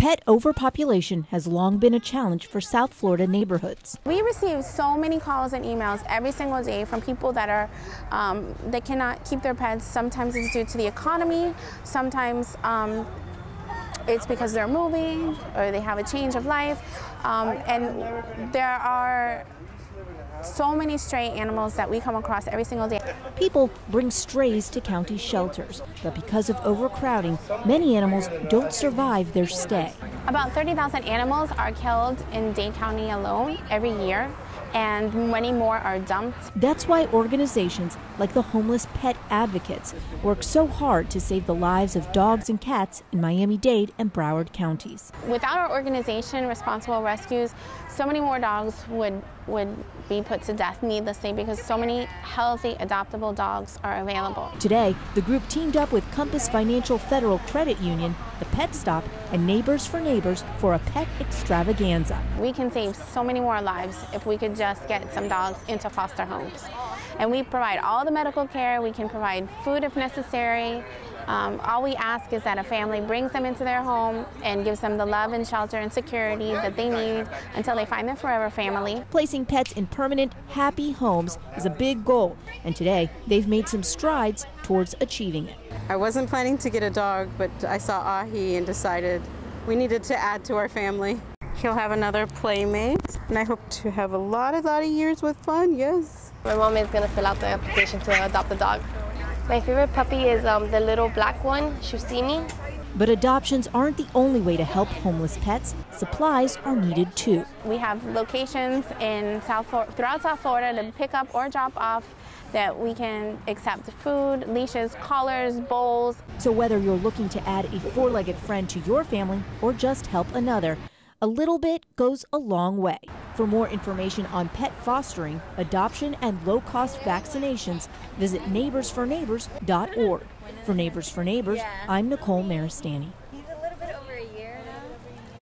Pet overpopulation has long been a challenge for South Florida neighborhoods. We receive so many calls and emails every single day from people that are um, that cannot keep their pets. Sometimes it's due to the economy. Sometimes um, it's because they're moving or they have a change of life. Um, and there are so many stray animals that we come across every single day. People bring strays to county shelters, but because of overcrowding, many animals don't survive their stay. About 30,000 animals are killed in Dade County alone every year and many more are dumped. That's why organizations like the Homeless Pet Advocates work so hard to save the lives of dogs and cats in Miami Dade and Broward counties. Without our organization, Responsible Rescues, so many more dogs would would be put to death needlessly because so many healthy adoptable dogs are available. Today, the group teamed up with Compass Financial Federal Credit Union, the Pet Stop, and Neighbors for Neighbors for a pet extravaganza. We can save so many more lives if we could just get some dogs into foster homes. And we provide all the medical care, we can provide food if necessary, um, all we ask is that a family brings them into their home and gives them the love and shelter and security that they need until they find their forever family. Placing pets in permanent, happy homes is a big goal, and today they've made some strides towards achieving it. I wasn't planning to get a dog, but I saw Ahi and decided we needed to add to our family. He'll have another playmate, and I hope to have a lot, a lot of years with fun, yes. My mom is going to fill out the application to adopt a dog. My favorite puppy is um, the little black one, Shusimi. But adoptions aren't the only way to help homeless pets. Supplies are needed too. We have locations in South throughout South Florida to pick up or drop off that we can accept food, leashes, collars, bowls. So whether you're looking to add a four-legged friend to your family or just help another, a little bit goes a long way. For more information on pet fostering, adoption, and low cost vaccinations, visit neighborsforneighbors.org. For Neighbors for Neighbors, I'm Nicole Maristany.